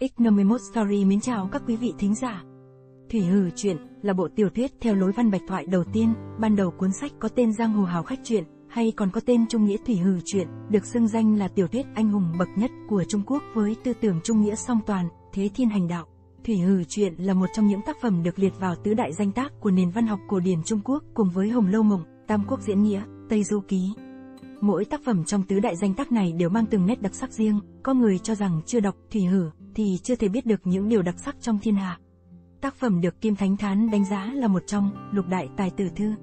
X51 Story mến chào các quý vị thính giả. Thủy Hử Truyện là bộ tiểu thuyết theo lối văn bạch thoại đầu tiên, ban đầu cuốn sách có tên Giang Hồ Hào Khách Truyện, hay còn có tên Trung Nghĩa Thủy Hử Truyện, được xưng danh là tiểu thuyết anh hùng bậc nhất của Trung Quốc với tư tưởng trung nghĩa song toàn, thế thiên hành đạo. Thủy Hử Truyện là một trong những tác phẩm được liệt vào tứ đại danh tác của nền văn học cổ điển Trung Quốc cùng với Hồng Lâu Mộng, Tam Quốc Diễn Nghĩa, Tây Du Ký, Mỗi tác phẩm trong tứ đại danh tác này đều mang từng nét đặc sắc riêng, có người cho rằng chưa đọc Thủy Hử thì chưa thể biết được những điều đặc sắc trong thiên hạ. Tác phẩm được Kim Thánh Thán đánh giá là một trong lục đại tài tử thư.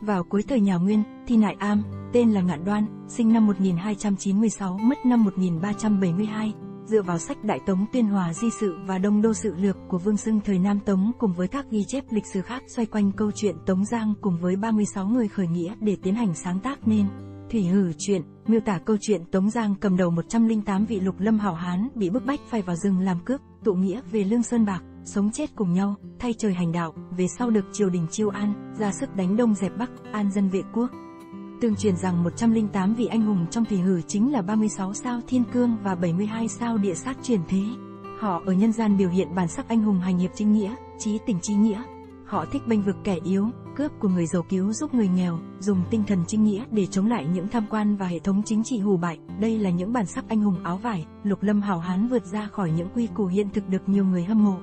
Vào cuối thời nhà Nguyên, Thi Nại Am, tên là Ngạn Đoan, sinh năm 1296 mất năm 1372, dựa vào sách Đại Tống Tuyên Hòa Di Sự và Đông Đô Sự Lược của Vương Xưng thời Nam Tống cùng với các ghi chép lịch sử khác xoay quanh câu chuyện Tống Giang cùng với 36 người khởi nghĩa để tiến hành sáng tác nên Thủy Hử chuyện, miêu tả câu chuyện Tống Giang cầm đầu 108 vị lục lâm hảo hán bị bức bách phải vào rừng làm cướp, tụ nghĩa về lương sơn bạc, sống chết cùng nhau, thay trời hành đạo, về sau được triều đình chiêu an, ra sức đánh đông dẹp bắc, an dân vệ quốc. Tương truyền rằng 108 vị anh hùng trong Thủy Hử chính là 36 sao thiên cương và 72 sao địa sát truyền thế. Họ ở nhân gian biểu hiện bản sắc anh hùng hành hiệp chính nghĩa, trí tình trí nghĩa, Họ thích bênh vực kẻ yếu, cướp của người giàu cứu giúp người nghèo, dùng tinh thần chính nghĩa để chống lại những tham quan và hệ thống chính trị hù bại. Đây là những bản sắc anh hùng áo vải, lục lâm hào hán vượt ra khỏi những quy củ hiện thực được nhiều người hâm mộ.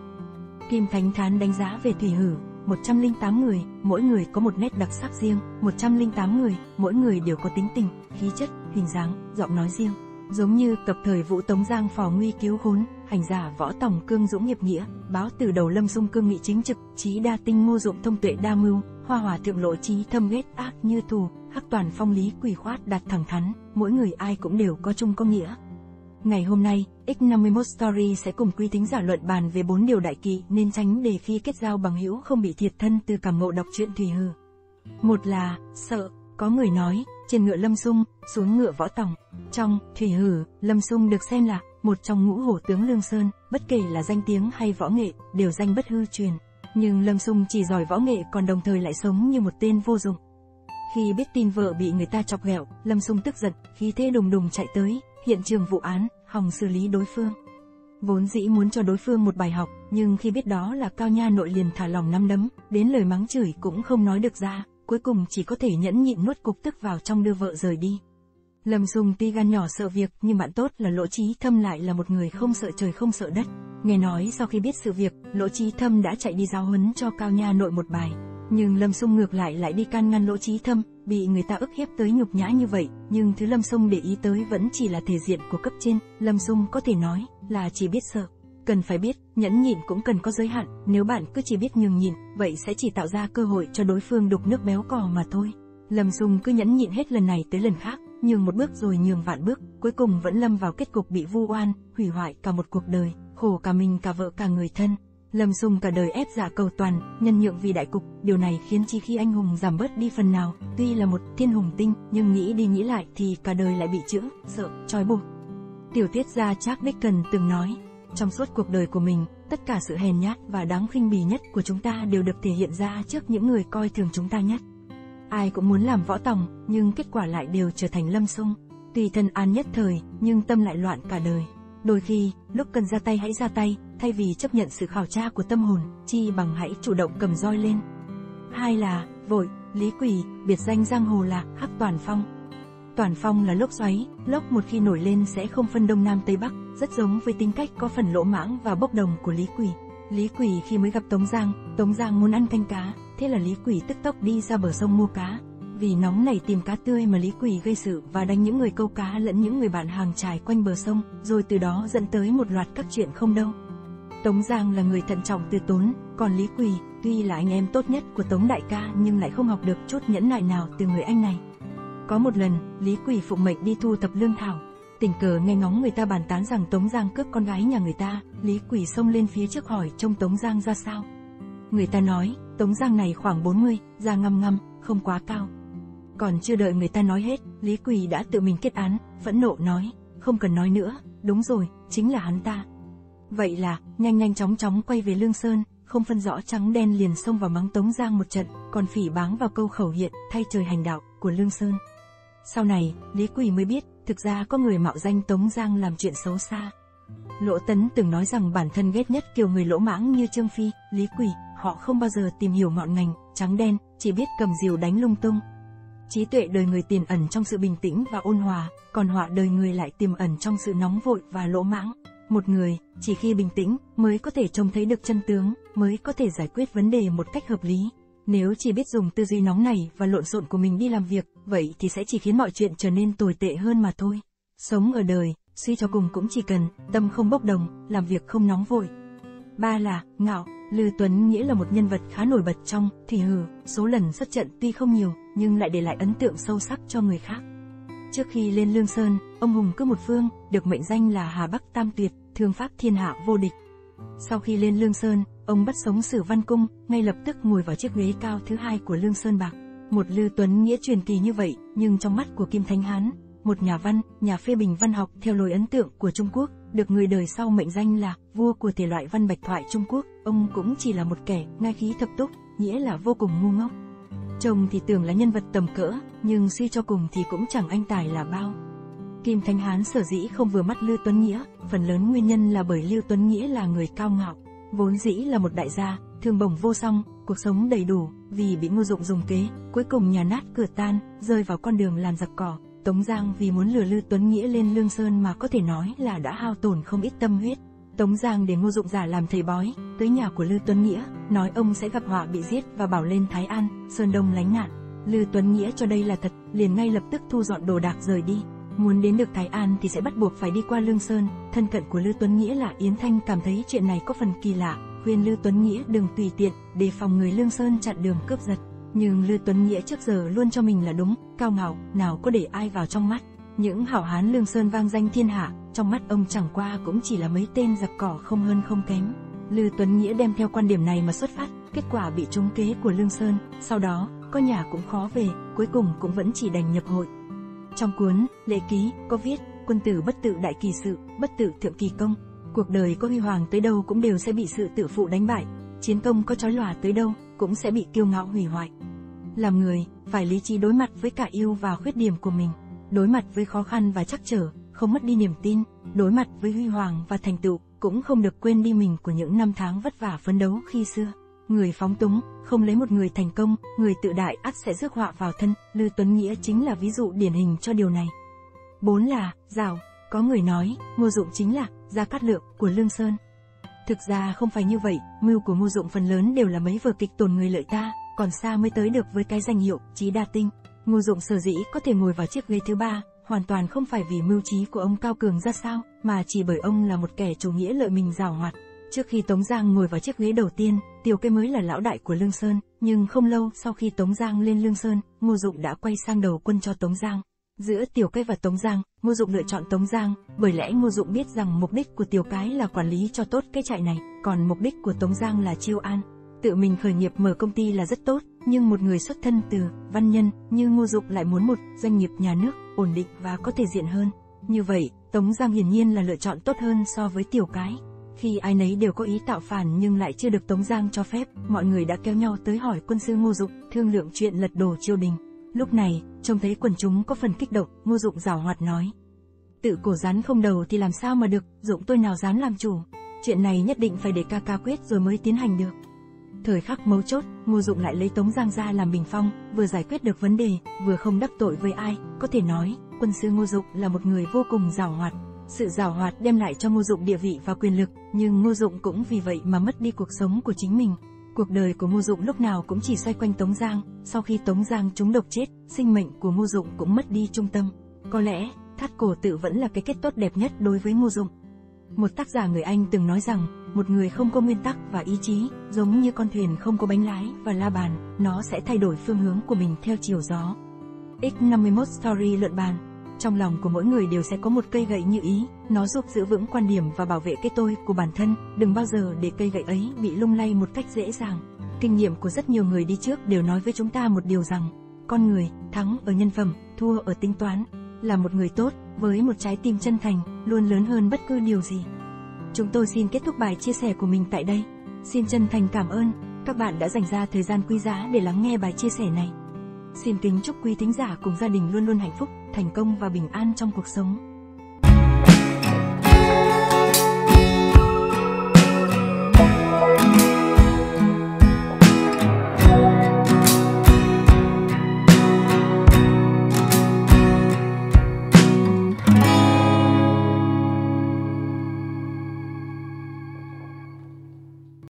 Kim Thánh Thán đánh giá về Thủy Hử, 108 người, mỗi người có một nét đặc sắc riêng, 108 người, mỗi người đều có tính tình, khí chất, hình dáng, giọng nói riêng. Giống như tập thời Vũ Tống Giang phò nguy cứu khốn, hành giả võ tổng cương dũng nghiệp nghĩa, báo từ đầu lâm sung cương nghị chính trực, trí đa tinh ngô dụng thông tuệ đa mưu, hoa hòa thượng lộ trí thâm ghét ác như thù, hắc toàn phong lý quỷ khoát đặt thẳng thắn, mỗi người ai cũng đều có chung có nghĩa. Ngày hôm nay, X51 Story sẽ cùng quý tính giả luận bàn về bốn điều đại kỵ nên tránh để khi kết giao bằng hữu không bị thiệt thân từ cảm ngộ đọc truyện Thủy Hư. Một là, sợ, có người nói, trên ngựa lâm sung, xuống ngựa võ tòng. Trong Thủy Hử, lâm sung được xem là một trong ngũ hổ tướng Lương Sơn, bất kể là danh tiếng hay võ nghệ, đều danh bất hư truyền. Nhưng Lâm Sung chỉ giỏi võ nghệ còn đồng thời lại sống như một tên vô dụng. Khi biết tin vợ bị người ta chọc ghẹo, Lâm Sung tức giận, khí thế đùng đùng chạy tới, hiện trường vụ án, hòng xử lý đối phương. Vốn dĩ muốn cho đối phương một bài học, nhưng khi biết đó là cao nha nội liền thả lòng năm đấm, đến lời mắng chửi cũng không nói được ra, cuối cùng chỉ có thể nhẫn nhịn nuốt cục tức vào trong đưa vợ rời đi. Lâm Dung tuy gan nhỏ sợ việc nhưng bạn tốt là Lỗ Chí Thâm lại là một người không sợ trời không sợ đất. Nghe nói sau khi biết sự việc, Lỗ Chí Thâm đã chạy đi giáo huấn cho Cao Nha nội một bài. Nhưng Lâm Sung ngược lại lại đi can ngăn Lỗ Chí Thâm, bị người ta ức hiếp tới nhục nhã như vậy, nhưng thứ Lâm Sung để ý tới vẫn chỉ là thể diện của cấp trên, Lâm Sung có thể nói là chỉ biết sợ. Cần phải biết, nhẫn nhịn cũng cần có giới hạn, nếu bạn cứ chỉ biết nhường nhịn, vậy sẽ chỉ tạo ra cơ hội cho đối phương đục nước béo cò mà thôi. Lâm Dung cứ nhẫn nhịn hết lần này tới lần khác, nhường một bước rồi nhường vạn bước, cuối cùng vẫn lâm vào kết cục bị vu oan, hủy hoại cả một cuộc đời, khổ cả mình cả vợ cả người thân. Lâm sung cả đời ép giả cầu toàn, nhân nhượng vì đại cục, điều này khiến chi khi anh hùng giảm bớt đi phần nào, tuy là một thiên hùng tinh, nhưng nghĩ đi nghĩ lại thì cả đời lại bị chữa, sợ, trói buộc. Tiểu tiết gia Charles Dickens từng nói, trong suốt cuộc đời của mình, tất cả sự hèn nhát và đáng khinh bỉ nhất của chúng ta đều được thể hiện ra trước những người coi thường chúng ta nhất. Ai cũng muốn làm võ tòng, nhưng kết quả lại đều trở thành lâm sung. Tùy thân an nhất thời, nhưng tâm lại loạn cả đời. Đôi khi, lúc cần ra tay hãy ra tay, thay vì chấp nhận sự khảo tra của tâm hồn, chi bằng hãy chủ động cầm roi lên. Hai là, vội, lý quỷ, biệt danh giang hồ là hắc toàn phong. Toàn phong là lốc xoáy, lốc một khi nổi lên sẽ không phân đông nam tây bắc, rất giống với tính cách có phần lỗ mãng và bốc đồng của Lý Quỷ. Lý Quỷ khi mới gặp Tống Giang, Tống Giang muốn ăn canh cá, thế là Lý Quỷ tức tốc đi ra bờ sông mua cá. Vì nóng này tìm cá tươi mà Lý Quỷ gây sự và đánh những người câu cá lẫn những người bạn hàng trải quanh bờ sông, rồi từ đó dẫn tới một loạt các chuyện không đâu. Tống Giang là người thận trọng từ tốn, còn Lý Quỳ tuy là anh em tốt nhất của Tống Đại ca nhưng lại không học được chút nhẫn nại nào từ người anh này. Có một lần, Lý Quỳ phụng mệnh đi thu thập lương thảo, tình cờ nghe ngóng người ta bàn tán rằng Tống Giang cướp con gái nhà người ta, Lý Quỳ xông lên phía trước hỏi trông Tống Giang ra sao. Người ta nói, Tống Giang này khoảng 40, da ngăm ngăm, không quá cao. Còn chưa đợi người ta nói hết, Lý Quỳ đã tự mình kết án, phẫn nộ nói, không cần nói nữa, đúng rồi, chính là hắn ta. Vậy là, nhanh nhanh chóng chóng quay về Lương Sơn, không phân rõ trắng đen liền xông vào mắng Tống Giang một trận, còn phỉ báng vào câu khẩu hiện, thay trời hành đạo, của Lương Sơn. Sau này, Lý Quỳ mới biết, thực ra có người mạo danh Tống Giang làm chuyện xấu xa. Lỗ Tấn từng nói rằng bản thân ghét nhất kiểu người lỗ mãng như Trương Phi, Lý quỳ họ không bao giờ tìm hiểu ngọn ngành, trắng đen, chỉ biết cầm diều đánh lung tung. Trí tuệ đời người tiềm ẩn trong sự bình tĩnh và ôn hòa, còn họa đời người lại tiềm ẩn trong sự nóng vội và lỗ mãng. Một người, chỉ khi bình tĩnh, mới có thể trông thấy được chân tướng, mới có thể giải quyết vấn đề một cách hợp lý. Nếu chỉ biết dùng tư duy nóng này và lộn xộn của mình đi làm việc, vậy thì sẽ chỉ khiến mọi chuyện trở nên tồi tệ hơn mà thôi. Sống ở đời, suy cho cùng cũng chỉ cần, tâm không bốc đồng, làm việc không nóng vội. Ba là, ngạo, Lư Tuấn Nghĩa là một nhân vật khá nổi bật trong Thì Hử, số lần xuất trận tuy không nhiều, nhưng lại để lại ấn tượng sâu sắc cho người khác. Trước khi lên Lương Sơn, ông hùng cứ một phương, được mệnh danh là Hà Bắc Tam Tuyệt, thương pháp thiên hạ vô địch. Sau khi lên Lương Sơn, ông bắt sống Sử Văn Cung, ngay lập tức ngồi vào chiếc ghế cao thứ hai của Lương Sơn Bạc. Một Lư Tuấn Nghĩa truyền kỳ như vậy, nhưng trong mắt của Kim Thánh Hán, một nhà văn, nhà phê bình văn học theo lối ấn tượng của Trung Quốc, được người đời sau mệnh danh là vua của thể loại văn bạch thoại Trung Quốc, ông cũng chỉ là một kẻ ngai khí thập túc, nghĩa là vô cùng ngu ngốc. Chồng thì tưởng là nhân vật tầm cỡ, nhưng suy cho cùng thì cũng chẳng anh tài là bao. Kim Thanh Hán sở dĩ không vừa mắt Lưu Tuấn Nghĩa, phần lớn nguyên nhân là bởi Lưu Tuấn Nghĩa là người cao ngạo, vốn dĩ là một đại gia, thương bổng vô song, cuộc sống đầy đủ, vì bị ngô dụng dùng kế, cuối cùng nhà nát cửa tan, rơi vào con đường làm giặc cỏ, Tống Giang vì muốn lừa Lư Tuấn Nghĩa lên Lương Sơn mà có thể nói là đã hao tổn không ít tâm huyết. Tống Giang để Ngô Dụng giả làm thầy bói, tới nhà của Lư Tuấn Nghĩa, nói ông sẽ gặp họa bị giết và bảo lên Thái An, Sơn Đông lánh nạn. Lư Tuấn Nghĩa cho đây là thật, liền ngay lập tức thu dọn đồ đạc rời đi. Muốn đến được Thái An thì sẽ bắt buộc phải đi qua Lương Sơn, thân cận của Lư Tuấn Nghĩa là Yến Thanh cảm thấy chuyện này có phần kỳ lạ, khuyên Lư Tuấn Nghĩa đừng tùy tiện, đề phòng người Lương Sơn chặn đường cướp giật. Nhưng Lư Tuấn Nghĩa trước giờ luôn cho mình là đúng, cao ngạo, nào có để ai vào trong mắt. Những hảo hán lương sơn vang danh thiên hạ, trong mắt ông chẳng qua cũng chỉ là mấy tên giặc cỏ không hơn không kém. Lư Tuấn Nghĩa đem theo quan điểm này mà xuất phát, kết quả bị trúng kế của Lương Sơn, sau đó, có nhà cũng khó về, cuối cùng cũng vẫn chỉ đành nhập hội. Trong cuốn, lệ ký, có viết, quân tử bất tự đại kỳ sự, bất tự thượng kỳ công. Cuộc đời có huy hoàng tới đâu cũng đều sẽ bị sự tự phụ đánh bại, chiến công có chói lòa tới đâu, cũng sẽ bị kiêu ngạo hủy hoại. Làm người, phải lý trí đối mặt với cả yêu và khuyết điểm của mình, đối mặt với khó khăn và chắc trở, không mất đi niềm tin, đối mặt với huy hoàng và thành tựu, cũng không được quên đi mình của những năm tháng vất vả phấn đấu khi xưa. Người phóng túng, không lấy một người thành công, người tự đại ắt sẽ rước họa vào thân, Lư Tuấn Nghĩa chính là ví dụ điển hình cho điều này. 4 là, rào, có người nói, Ngô Dụng chính là, Gia Cát Lượng, của Lương Sơn. Thực ra không phải như vậy, mưu của Ngô Dụng phần lớn đều là mấy vở kịch tồn người lợi ta, còn xa mới tới được với cái danh hiệu trí đa tinh. Ngô Dụng sở dĩ có thể ngồi vào chiếc ghế thứ ba, hoàn toàn không phải vì mưu trí của ông cao cường ra sao, mà chỉ bởi ông là một kẻ chủ nghĩa lợi mình giàu hoạt. Trước khi Tống Giang ngồi vào chiếc ghế đầu tiên, Tiểu Cây mới là lão đại của Lương Sơn, nhưng không lâu sau khi Tống Giang lên Lương Sơn, Ngô Dụng đã quay sang đầu quân cho Tống Giang. Giữa Tiểu Cái và Tống Giang, Ngô Dụng lựa chọn Tống Giang, bởi lẽ Ngô Dụng biết rằng mục đích của Tiểu Cái là quản lý cho tốt cái trại này, còn mục đích của Tống Giang là chiêu an, Tự mình khởi nghiệp mở công ty là rất tốt, nhưng một người xuất thân từ văn nhân như Ngô Dụng lại muốn một doanh nghiệp nhà nước ổn định và có thể diện hơn. Như vậy, Tống Giang hiển nhiên là lựa chọn tốt hơn so với tiểu cái. Khi ai nấy đều có ý tạo phản nhưng lại chưa được Tống Giang cho phép, mọi người đã kéo nhau tới hỏi quân sư Ngô Dụng, thương lượng chuyện lật đổ triều đình. Lúc này, trông thấy quần chúng có phần kích động, Ngô Dụng giảo hoạt nói: "Tự cổ rắn không đầu thì làm sao mà được, Dụng tôi nào dám làm chủ. Chuyện này nhất định phải để ca ca quyết rồi mới tiến hành được." Thời khắc mấu chốt, Ngô Dụng lại lấy Tống Giang ra làm bình phong, vừa giải quyết được vấn đề, vừa không đắc tội với ai, có thể nói, quân sư Ngô Dụng là một người vô cùng giàu hoạt. Sự giàu hoạt đem lại cho Ngô Dụng địa vị và quyền lực, nhưng Ngô Dụng cũng vì vậy mà mất đi cuộc sống của chính mình. Cuộc đời của Ngô Dụng lúc nào cũng chỉ xoay quanh Tống Giang, sau khi Tống Giang trúng độc chết, sinh mệnh của Ngô Dụng cũng mất đi trung tâm. Có lẽ, thắt cổ tự vẫn là cái kết tốt đẹp nhất đối với Ngô Dụng. Một tác giả người Anh từng nói rằng, một người không có nguyên tắc và ý chí, giống như con thuyền không có bánh lái và la bàn, nó sẽ thay đổi phương hướng của mình theo chiều gió. X51 Story luận bàn trong lòng của mỗi người đều sẽ có một cây gậy như ý, nó giúp giữ vững quan điểm và bảo vệ cái tôi của bản thân, đừng bao giờ để cây gậy ấy bị lung lay một cách dễ dàng. Kinh nghiệm của rất nhiều người đi trước đều nói với chúng ta một điều rằng, con người, thắng ở nhân phẩm, thua ở tính toán, là một người tốt, với một trái tim chân thành, luôn lớn hơn bất cứ điều gì. Chúng tôi xin kết thúc bài chia sẻ của mình tại đây. Xin chân thành cảm ơn các bạn đã dành ra thời gian quý giá để lắng nghe bài chia sẻ này. Xin kính chúc quý thính giả cùng gia đình luôn luôn hạnh phúc, thành công và bình an trong cuộc sống.